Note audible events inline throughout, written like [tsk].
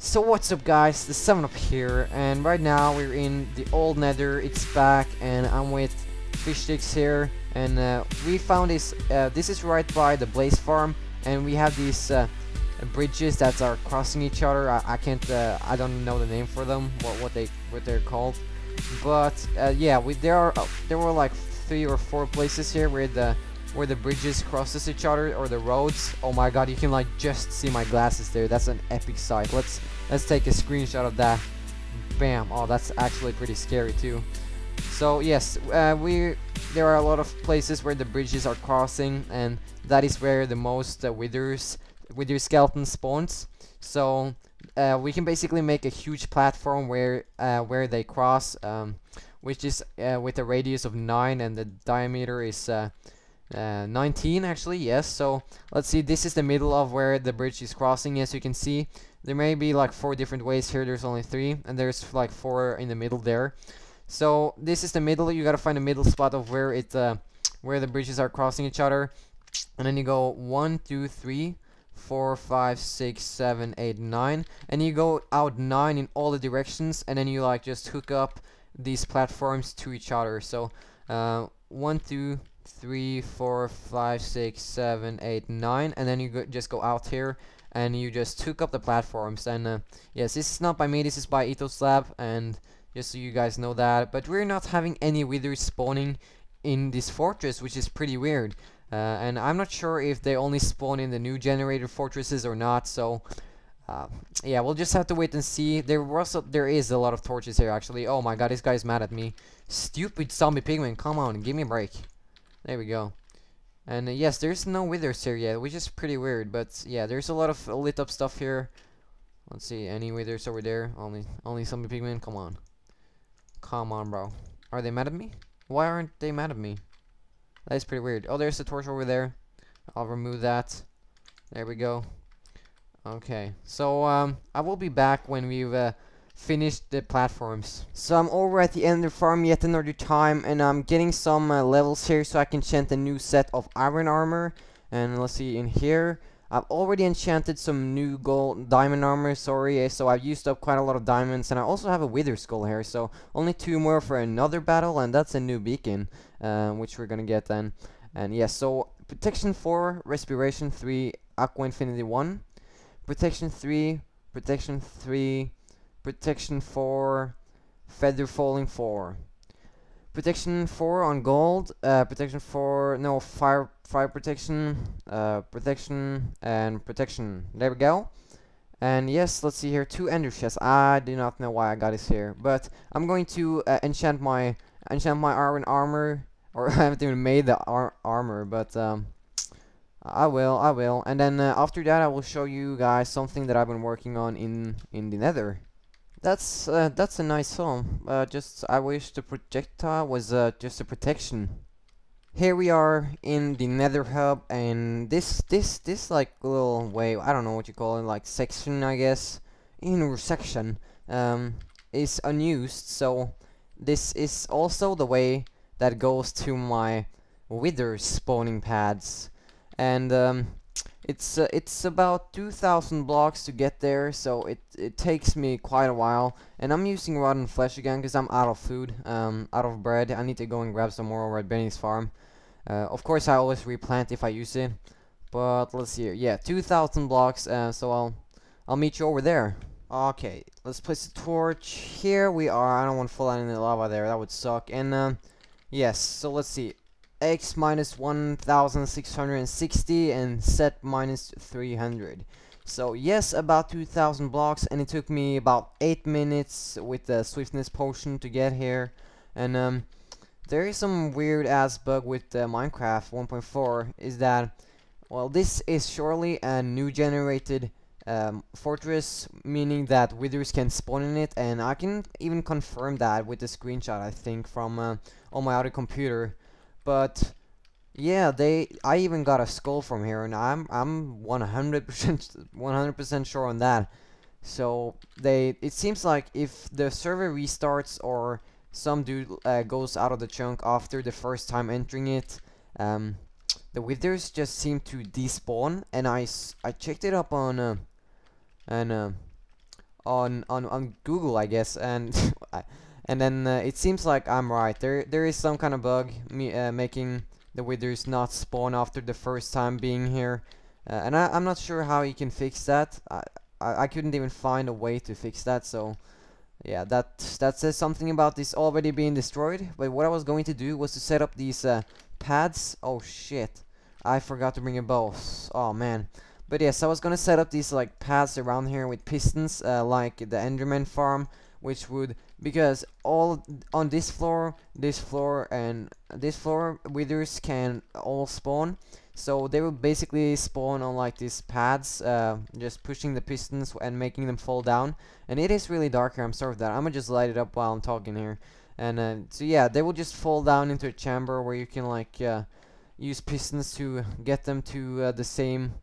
So what's up guys, the 7 up here, and right now we're in the old nether, it's back, and I'm with Fishstix here, and uh, we found this, uh, this is right by the Blaze Farm, and we have these uh, bridges that are crossing each other, I, I can't, uh, I don't know the name for them, what, what they, what they're called, but uh, yeah, we, there are, uh, there were like three or four places here where the, where the bridges crosses each other or the roads. Oh my god, you can like just see my glasses there. That's an epic sight. Let's let's take a screenshot of that. Bam. Oh, that's actually pretty scary too. So yes, uh, we there are a lot of places where the bridges are crossing, and that is where the most uh, withers wither skeleton spawns. So uh, we can basically make a huge platform where uh, where they cross, um, which is uh, with a radius of nine, and the diameter is uh, uh, 19 actually yes so let's see this is the middle of where the bridge is crossing as you can see there may be like four different ways here. There's only three and there's like four in the middle there. So this is the middle. You gotta find the middle spot of where it uh, where the bridges are crossing each other. And then you go one two three four five six seven eight nine. And you go out nine in all the directions and then you like just hook up these platforms to each other. So uh, one two three, four, five, six, seven, eight, nine, and then you go, just go out here and you just hook up the platforms. And uh, yes, this is not by me, this is by EthosLab, and just so you guys know that. But we're not having any withers spawning in this fortress, which is pretty weird. Uh, and I'm not sure if they only spawn in the new generated fortresses or not, so uh, yeah, we'll just have to wait and see. There was a, there is a lot of torches here actually. Oh my god, this guy's mad at me. Stupid zombie pigman, come on, give me a break. There we go. And uh, yes, there's no withers here yet, which is pretty weird. But yeah, there's a lot of lit up stuff here. Let's see, any withers over there? Only, only zombie pigmen. Come on, come on, bro. Are they mad at me? Why aren't they mad at me? That is pretty weird. Oh, there's a torch over there. I'll remove that. There we go. Okay, so um, I will be back when we've uh, finished the platforms. So I'm over at the end of the farm yet another time and I'm getting some uh, levels here so I can enchant a new set of iron armor. And let's see in here. I've already enchanted some new gold diamond armor, sorry, eh, so I've used up quite a lot of diamonds, and I also have a wither skull here, so only two more for another battle, and that's a new beacon, uh, which we're gonna get then. And yes, yeah, so protection 4, respiration 3, aqua affinity 1, protection 3, protection 3, Protection 4, Feather Falling 4. Protection 4 on gold, uh, protection 4, no, fire fire protection, uh, protection, and protection. There we go. And yes, let's see here, two ender chests. I do not know why I got this here, but I'm going to uh, enchant my enchant my iron armor, or [laughs] I haven't even made the ar armor, but um, I will, I will. And then uh, after that, I will show you guys something that I've been working on in in the Nether. That's uh, that's a nice song. Uh, just I wish the projectile was uh, just a protection. Here we are in the Nether hub, and this this this like little way I don't know what you call it, like section I guess, intersection um, is unused. So this is also the way that goes to my wither spawning pads, and um, it's uh, it's about 2,000 blocks to get there, so it it takes me quite a while. And I'm using rotten flesh again because I'm out of food, um, out of bread. I need to go and grab some more over at Benny's farm. Uh, of course, I always replant if I use it. But let's see here. Yeah, 2,000 blocks. Uh, so I'll I'll meet you over there. Okay, let's place the torch. Here we are. I don't want to fall out in the lava there. That would suck. And um, yes. So let's see x minus 1660 and set minus 300 so yes about 2000 blocks and it took me about 8 minutes with the swiftness potion to get here. And um, there is some weird ass bug with uh, Minecraft 1.4 is that well this is surely a new generated um, fortress meaning that withers can spawn in it and I can even confirm that with the screenshot I think from uh, on my other computer but yeah, they I even got a skull from here and I'm I'm 100% 100% sure on that. So they it seems like if the server restarts or some dude uh, goes out of the chunk after the first time entering it, um, the withers just seem to despawn and I, I checked it up on uh, and uh, on on on Google, I guess, and [laughs] and then uh, it seems like I'm right. There there is some kind of bug me uh, making the withers not spawn after the first time being here, uh, and I, I'm not sure how you can fix that. I, I I couldn't even find a way to fix that, so yeah, that that says something about this already being destroyed. But what I was going to do was to set up these uh, pads. Oh shit, I forgot to bring a bow. Oh man. But yes, I was gonna set up these like paths around here with pistons, uh, like the Enderman farm, which would because all on this floor, this floor, and this floor, withers can all spawn. So they will basically spawn on like these pads, uh, just pushing the pistons and making them fall down. And it is really dark here. I'm sorry for that. I'm gonna just light it up while I'm talking here. And uh, so yeah, they will just fall down into a chamber where you can like uh, use pistons to get them to uh, the same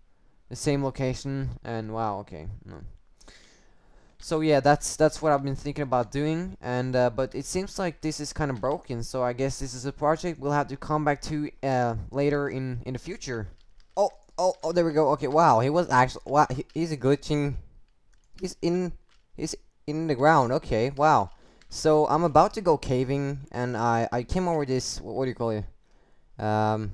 the same location and wow okay no. So yeah that's that's what I've been thinking about doing and uh, but it seems like this is kind of broken so I guess this is a project we'll have to come back to uh, later in in the future. Oh oh oh there we go. Okay wow he was actually wow he, he's a glitching he's in he's in the ground. Okay wow. So I'm about to go caving and I I came over this what, what do you call it? Um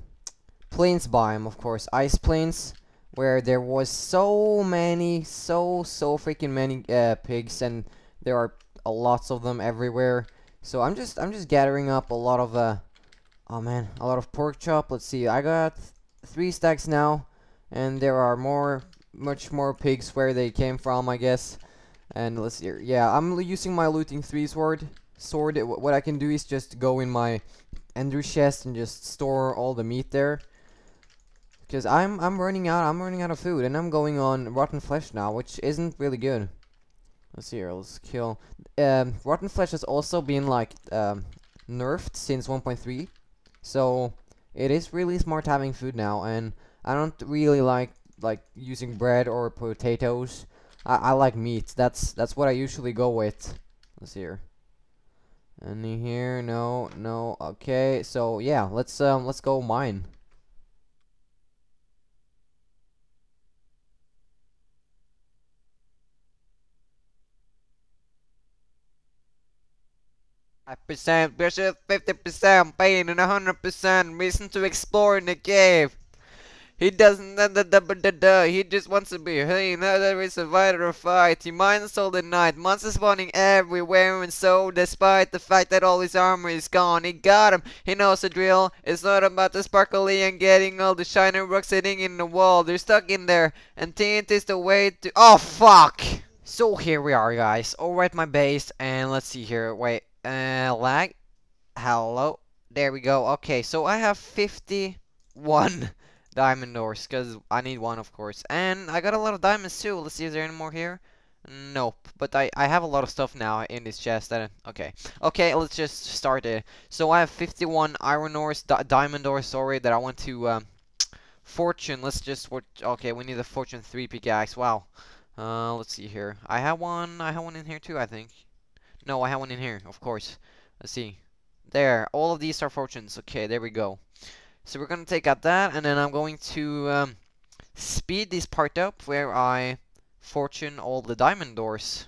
plains biome of course. Ice plains where there was so many, so, so freaking many uh, pigs, and there are a lots of them everywhere. So I'm just, I'm just gathering up a lot of, uh, oh man, a lot of pork chop. Let's see, I got th three stacks now, and there are more, much more pigs where they came from, I guess. And let's see, yeah, I'm using my looting three sword. Sword. What I can do is just go in my ender chest and just store all the meat there. Because I'm I'm running out I'm running out of food and I'm going on rotten flesh now, which isn't really good. Let's see here, let's kill. Um, rotten flesh has also been like um, nerfed since 1.3, so it is really smart having food now. And I don't really like like using bread or potatoes. I, I like meat. That's that's what I usually go with. Let's see here. Any here? No, no. Okay, so yeah, let's um let's go mine. Percent pressure, 50% pain, and 100% reason to explore in the cave. He doesn't, da, da, da, da, da, he just wants to be, now there is a vital fight. He mines all the night, monsters spawning everywhere, and so, despite the fact that all his armor is gone, he got him, he knows the drill. It's not about the sparkly and getting all the shiny rocks sitting in the wall. They're stuck in there, and TNT is the way to, oh fuck! So here we are guys, over at my base, and let's see here, wait, uh, lag. Hello. There we go. Okay, so I have 51 [laughs] diamond ores, because I need one, of course. And I got a lot of diamonds, too. Let's see, is there any more here? Nope. But I, I have a lot of stuff now in this chest. That, okay. Okay, let's just start it. So I have 51 iron ores, di diamond ores, sorry, that I want to, um, [tsk] fortune. Let's just, okay, we need a fortune 3 pickaxe. Wow. Uh, let's see here. I have one, I have one in here, too, I think. No, I have one in here, of course. Let's see. There, all of these are fortunes. Okay, there we go. So we're gonna take out that, and then I'm going to um, speed this part up where I fortune all the diamond ores.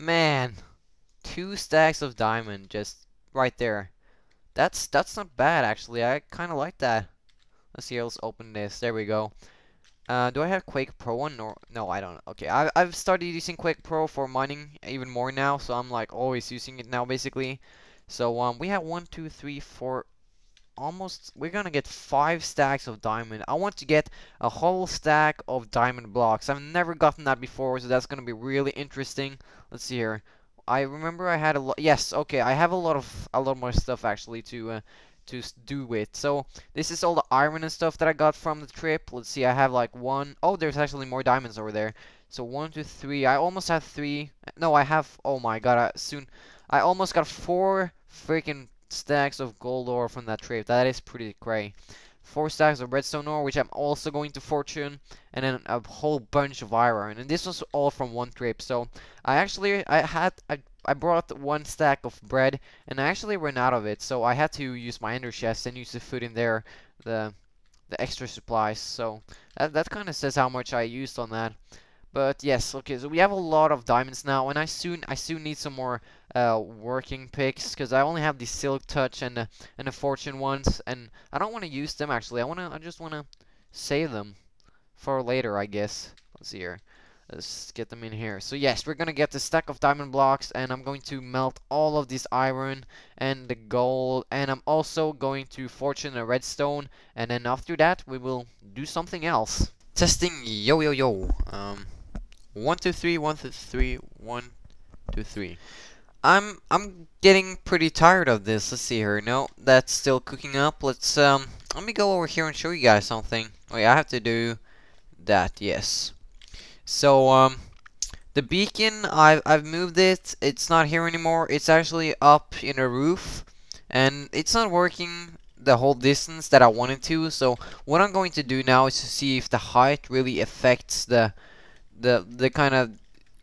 Man, two stacks of diamond just right there. That's that's not bad actually. I kind of like that. Let's see. Let's open this. There we go. Uh, do I have Quake Pro one Or no, I don't. Okay, I I've started using Quake Pro for mining even more now, so I'm like always using it now basically. So um, we have one, two, three, four. almost we're gonna get five stacks of diamond. I want to get a whole stack of diamond blocks. I've never gotten that before, so that's gonna be really interesting. Let's see here. I remember I had a lot. Yes, okay, I have a lot of a lot more stuff actually to uh, to do with. So this is all the iron and stuff that I got from the trip. Let's see, I have like one. Oh, there's actually more diamonds over there. So one, two, three. I almost have three. No, I have. Oh my god! I soon. I almost got four freaking stacks of gold ore from that trip. That is pretty great. Four stacks of redstone ore, which I'm also going to fortune, and then a whole bunch of iron. And this was all from one trip. So I actually I had I I brought one stack of bread, and I actually ran out of it. So I had to use my ender chest and use the food in there, the the extra supplies. So that that kind of says how much I used on that. But yes, okay, so we have a lot of diamonds now, and I soon I soon need some more uh, working picks because I only have the silk touch and the and the fortune ones, and I don't want to use them actually. I wanna I just wanna save them for later, I guess. Let's see here. Let's get them in here. So yes, we're gonna get the stack of diamond blocks, and I'm going to melt all of this iron and the gold, and I'm also going to fortune a redstone, and then after that we will do something else. Testing, yo yo yo. Um. One, two, three, one, two, three, one, two, three. I'm I'm getting pretty tired of this. Let's see here. No, that's still cooking up. Let's um let me go over here and show you guys something. Wait, I have to do that. Yes. So um the beacon I've I've moved it. It's not here anymore. It's actually up in a roof, and it's not working the whole distance that I wanted to. So what I'm going to do now is to see if the height really affects the the the kind of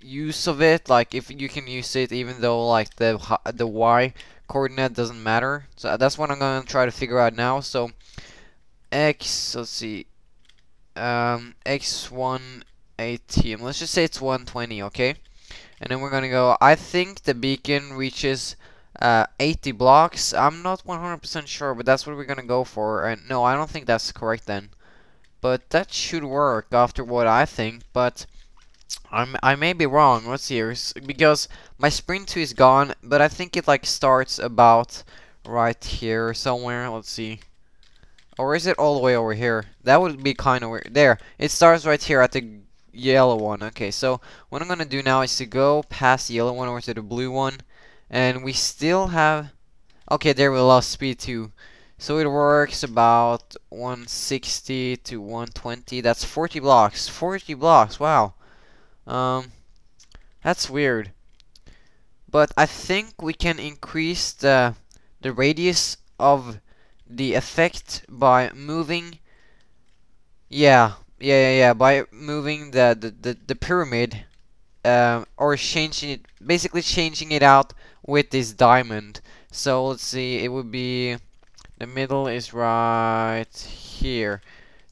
use of it like if you can use it even though like the the y coordinate doesn't matter. So that's what I'm gonna try to figure out now. So x let's see. Um x1 18 let's just say it's 120 okay? And then we're gonna go I think the beacon reaches uh, 80 blocks. I'm not 100% sure but that's what we're gonna go for. And no I don't think that's correct then. But that should work after what I think but I'm, I may be wrong, let's see because my sprint 2 is gone, but I think it like starts about right here somewhere, let's see. Or is it all the way over here? That would be kind of weird. There, it starts right here at the yellow one. Okay, so what I'm going to do now is to go past the yellow one over to the blue one, and we still have... Okay, there we lost speed too. So it works about 160 to 120. That's 40 blocks. 40 blocks, wow. Um, that's weird. But I think we can increase the the radius of the effect by moving. Yeah, yeah, yeah, yeah. By moving the the the, the pyramid, um, or changing it, basically changing it out with this diamond. So let's see, it would be the middle is right here.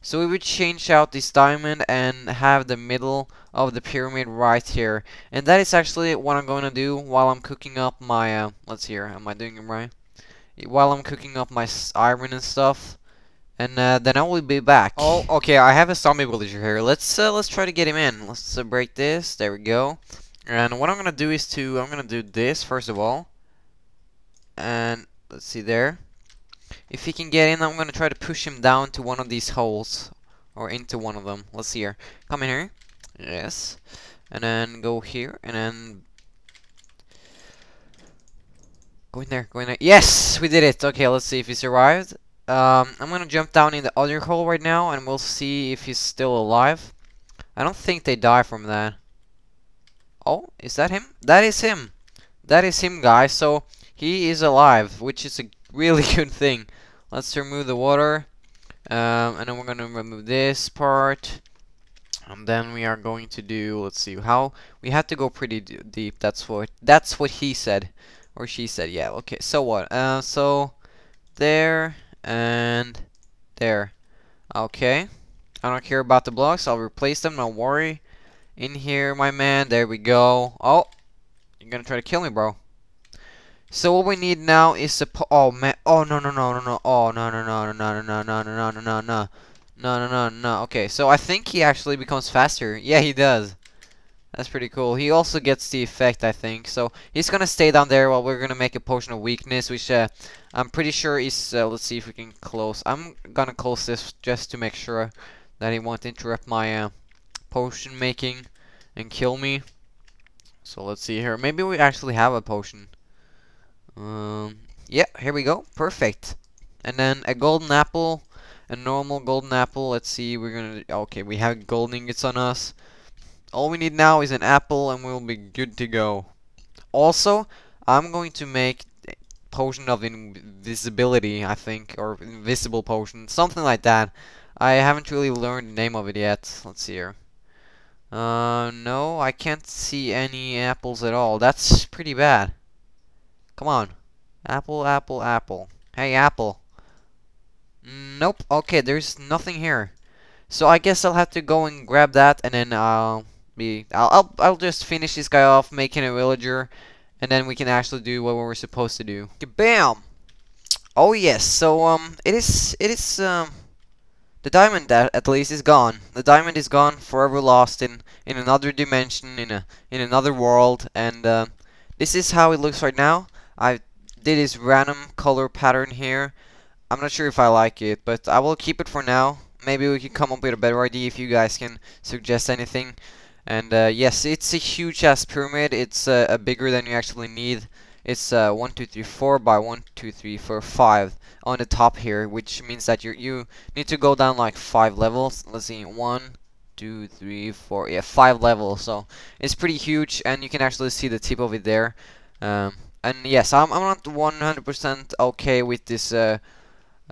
So we would change out this diamond and have the middle of the pyramid right here. And that is actually what I'm going to do while I'm cooking up my, uh, let's see here, am I doing it right? While I'm cooking up my iron and stuff. And uh, then I will be back. Oh, okay, I have a zombie villager here. Let's uh, let's try to get him in. Let's uh, break this. There we go. And what I'm going to do is to, I'm going to do this first of all. And let's see there. If he can get in, I'm going to try to push him down to one of these holes. Or into one of them. Let's see here. Come in here. Yes. And then go here. And then... Go in there. Go in there. Yes! We did it. Okay, let's see if he survived. Um, I'm to jump down in the other hole right now. And we'll see if he's still alive. I don't think they die from that. Oh, is that him? That is him. That is him, guys. So, he is alive, which is a really [laughs] good thing. Let's remove the water. Um, and then we're to remove this part. And then we are going to do, let's see, how, we have to go pretty deep, that's what, that's what he said. Or she said, yeah, okay, so what, uh, so, there, and there. Okay, I don't care about the blocks, I'll replace them, don't worry. In here, my man, there we go. Oh, you're gonna try to kill me, bro. So what we need now is a oh man oh no no no no no oh no no no no no no no no no no no no no no no okay so I think he actually becomes faster yeah he does That's pretty cool. He also gets the effect, I think. So he's gonna stay down there while we're gonna make a potion of weakness, which uh, I'm pretty sure is. Uh, let's see if we can close. I'm gonna close this just to make sure that he won't interrupt my uh, potion making and kill me. So let's see here. Maybe we actually have a potion. Um, yeah, here we go. Perfect. And then a golden apple, a normal golden apple. Let's see. We're gonna. Okay, we have golden ingots on us. All we need now is an apple and we'll be good to go. Also, I'm going to make potion of invisibility, I think, or invisible potion, something like that. I haven't really learned the name of it yet. Let's see here. Uh, no, I can't see any apples at all. That's pretty bad. Come on. Apple, apple, apple. Hey, apple. Nope. Okay, there's nothing here. So I guess I'll have to go and grab that and then I'll be I'll, I'll I'll just finish this guy off making a villager and then we can actually do what we're supposed to do. Bam! Oh yes, so um it is it is um the diamond that at least is gone. The diamond is gone, forever lost in in another dimension, in a in another world, and uh, this is how it looks right now. I did this random color pattern here. I'm not sure if I like it, but I will keep it for now. Maybe we can come up with a better idea if you guys can suggest anything. And uh, yes, it's a huge ass pyramid. It's uh, bigger than you actually need. It's uh, 1, 2, 3, 4 by 1, 2, 3, 4, 5 on the top here, which means that you you need to go down like 5 levels. Let's see, 1, 2, 3, 4, yeah, 5 levels. So it's pretty huge, and you can actually see the tip of it there. Um, and yes, I'm, I'm not 100% okay with this uh,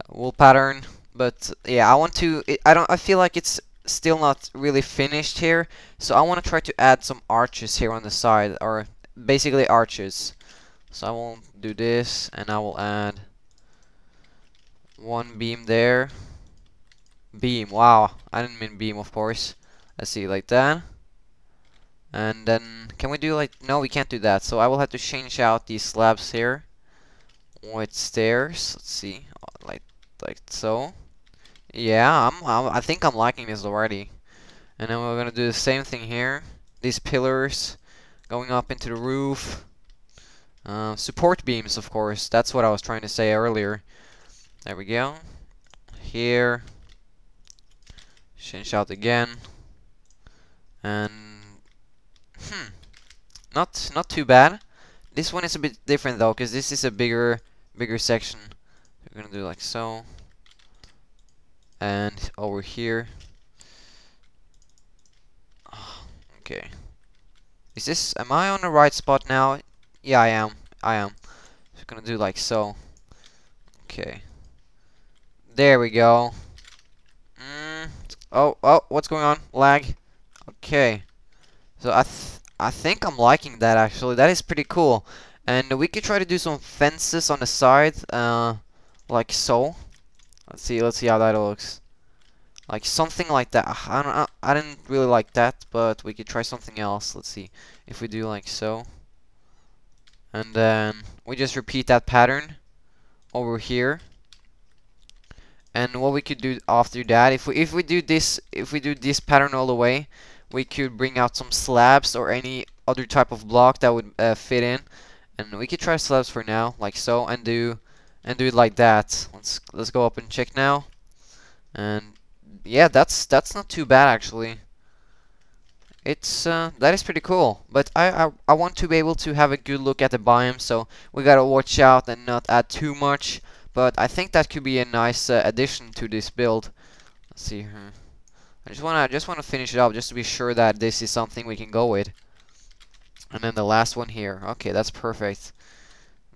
wool pattern, but yeah, I want to. I don't. I feel like it's still not really finished here. So I want to try to add some arches here on the side, or basically arches. So I will do this, and I will add one beam there. Beam, wow, I didn't mean beam, of course. Let's see, like that. And then, can we do like, no, we can't do that. So I will have to change out these slabs here with stairs. Let's see, like, so. Yeah, I'm, I'm, I think I'm liking this already. And then we're gonna do the same thing here. These pillars going up into the roof. Uh, support beams, of course. That's what I was trying to say earlier. There we go. Here. Change out again. And hmm, not not too bad. This one is a bit different though, because this is a bigger bigger section. We're gonna do like so. And over here. [sighs] Okay. Is this am I on the right spot now? Yeah I am. I am. Just gonna do like so. Okay. There we go. Mm. oh oh what's going on? Lag. Okay. So I th I think I'm liking that actually. That is pretty cool. And we could try to do some fences on the side uh, like so Let's see, let's see how that looks. Like something like that. I don't I didn't really like that, but we could try something else. Let's see. If we do like so. And then we just repeat that pattern over here. And what we could do after that, if we if we do this if we do this pattern all the way, we could bring out some slabs or any other type of block that would uh, fit in. And we could try slabs for now, like so, and do and do it like that. Let's let's go up and check now. And yeah, that's that's not too bad actually. It's uh, that is pretty cool. But I, I I want to be able to have a good look at the biome, so we gotta watch out and not add too much. But I think that could be a nice uh, addition to this build. Let's see here. I just wanna I just wanna finish it up just to be sure that this is something we can go with. And then the last one here. Okay, that's perfect.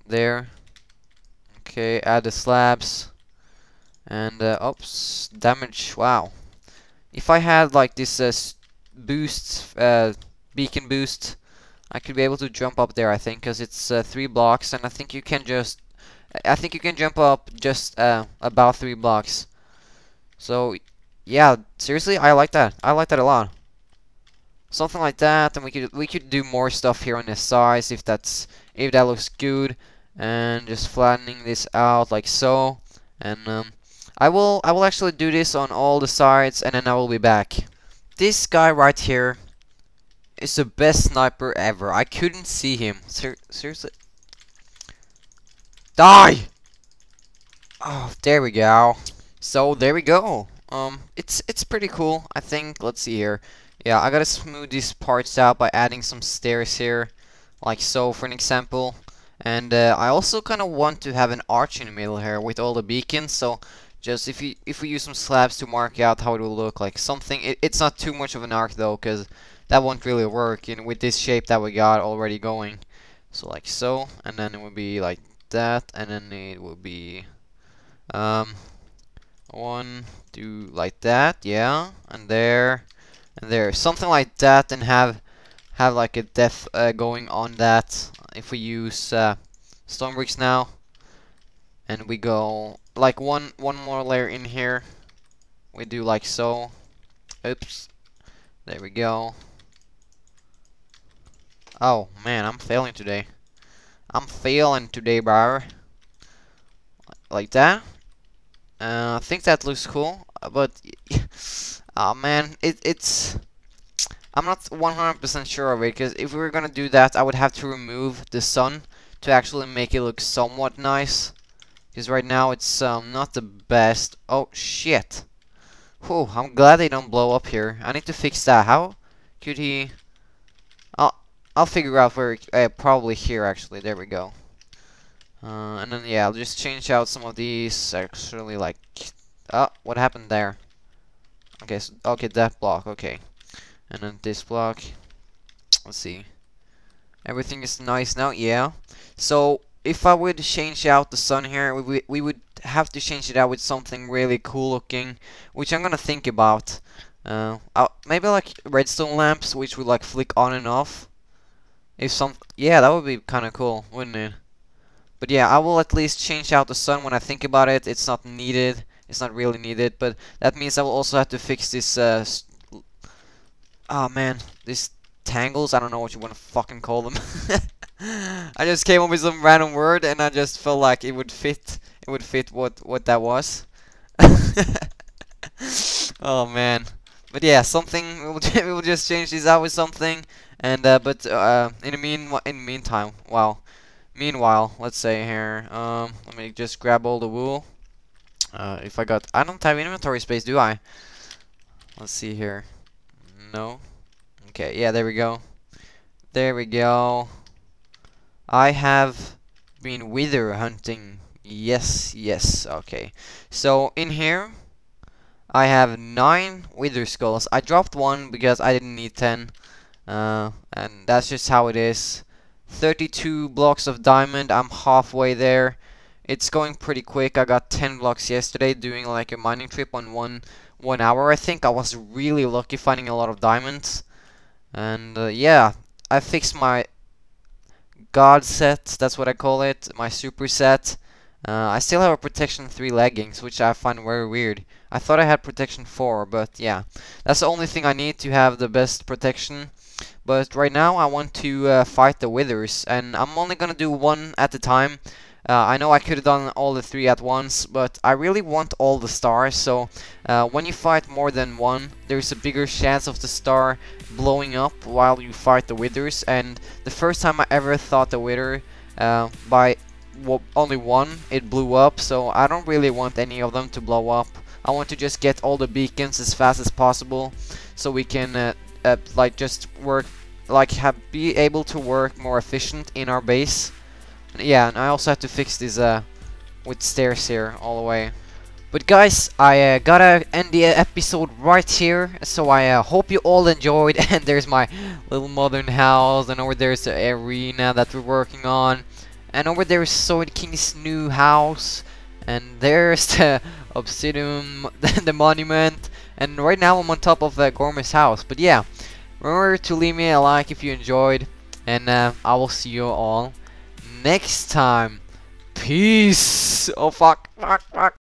There. Okay, add the slabs. And, uh, oops, damage, wow. If I had, like, this uh, boost, uh, beacon boost, I could be able to jump up there, I think, because it's uh, three blocks, and I think you can just, I think you can jump up just uh, about three blocks. So, yeah, seriously, I like that. I like that a lot. Something like that, and we could we could do more stuff here on the size if that's if that looks good and just flattening this out like so and um, I will I will actually do this on all the sides and then I will be back this guy right here is the best sniper ever. I couldn't see him. Ser seriously? Die! Oh, there we go. So, there we go. Um, it's it's pretty cool, I think. Let's see here. Yeah, I gotta smooth these parts out by adding some stairs here. Like so, for an example. And uh, I also kind of want to have an arch in the middle here with all the beacons. So, just if you if we use some slabs to mark out how it will look like something. It, it's not too much of an arc though, because that won't really work in with this shape that we got already going. So like so, and then it would be like that, and then it would be um one, two, like that, yeah, and there, and there, something like that, and have have like a depth uh, going on that. If we use uh, stone bricks now, and we go like one one more layer in here, we do like so. Oops, there we go. Oh man, I'm failing today. I'm failing today, bro. Like that. Uh, I think that looks cool, but [laughs] oh man, it it's. I'm not 100% sure of it because if we were gonna do that, I would have to remove the sun to actually make it look somewhat nice. Because right now it's um, not the best. Oh shit! Whew, I'm glad they don't blow up here. I need to fix that. How could he? I'll I'll figure out where, uh, probably here actually, there we go. Uh, and then yeah, I'll just change out some of these, actually like, oh, what happened there? Okay, so, okay, that block, okay. And then this block, let's see. Everything is nice now, yeah. So, if I would change out the sun here, we, we would have to change it out with something really cool looking, which I'm gonna think about. Uh, maybe like redstone lamps, which would like flick on and off. If some, yeah, that would be kind of cool, wouldn't it? But yeah, I will at least change out the sun when I think about it. It's not needed. It's not really needed, but that means I will also have to fix this, uh... Oh, man. These tangles? I don't know what you want to fucking call them. [laughs] I just came up with some random word, and I just felt like it would fit. It would fit what, what that was. [laughs] oh, man. But yeah, something, [laughs] we'll, we'll just change this out with something. And uh, but uh, in the mean in meantime, wow. Meanwhile, let's say here, um, let me just grab all the wool. Uh, if I got, I don't have inventory space, do I? Let's see here. No. Okay, yeah, there we go. There we go. I have been wither hunting. Yes, yes, okay. So, in here, I have 9 wither skulls. I dropped one because I didn't need 10. Uh, and that's just how it is. 32 blocks of diamond, I'm halfway there. It's going pretty quick. I got 10 blocks yesterday doing like a mining trip on one one hour I think. I was really lucky finding a lot of diamonds. And uh, yeah, I fixed my god set, that's what I call it, my super set. Uh, I still have a protection 3 leggings, which I find very weird. I thought I had protection 4, but yeah. That's the only thing I need to have the best protection. But right now I want to uh, fight the withers, and I'm only gonna do one at a time. Uh, I know I could have done all the three at once, but I really want all the stars, so uh, when you fight more than one, there's a bigger chance of the star blowing up while you fight the withers, and the first time I ever thought the wither, uh, by only one, it blew up, so I don't really want any of them to blow up. I want to just get all the beacons as fast as possible, so we can uh, uh, like just work like have be able to work more efficient in our base yeah and I also have to fix this uh with stairs here all the way. But guys I uh, gotta end the episode right here. So I uh, hope you all enjoyed. [laughs] And there's my little modern house and over there's the arena that we're working on. And over there is Soid King's new house. And there's [laughs] the obsidian [laughs] the monument. And right now I'm on top of uh, Gormy's house. But yeah Remember to leave me a like if you enjoyed. And uh, I will see you all next time. Peace. Oh fuck. Fuck. Fuck.